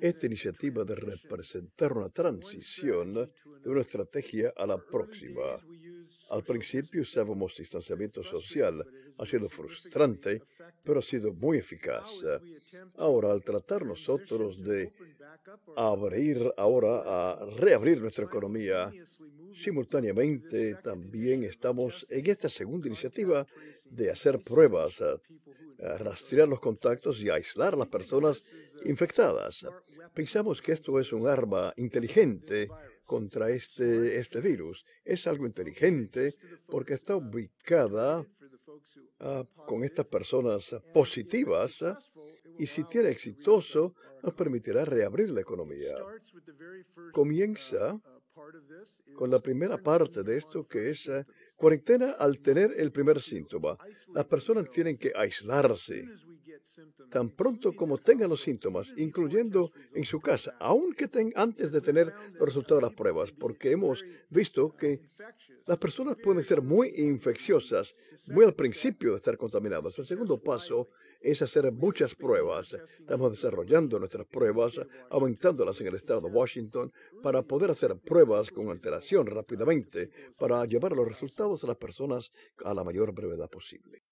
Esta iniciativa de representar una transición de una estrategia a la próxima. Al principio usábamos distanciamiento social, ha sido frustrante, pero ha sido muy eficaz. Ahora, al tratar nosotros de abrir ahora, a reabrir nuestra economía, simultáneamente también estamos en esta segunda iniciativa de hacer pruebas, rastrear los contactos y aislar a las personas infectadas. Pensamos que esto es un arma inteligente contra este, este virus. Es algo inteligente porque está ubicada ah, con estas personas positivas y si tiene exitoso nos permitirá reabrir la economía. Comienza con la primera parte de esto que es eh, cuarentena al tener el primer síntoma. Las personas tienen que aislarse tan pronto como tengan los síntomas, incluyendo en su casa, aunque antes de tener los resultados de las pruebas, porque hemos visto que las personas pueden ser muy infecciosas muy al principio de estar contaminadas. El segundo paso es hacer muchas pruebas. Estamos desarrollando nuestras pruebas, aumentándolas en el estado de Washington para poder hacer pruebas con alteración rápidamente para llevar los resultados a las personas a la mayor brevedad posible.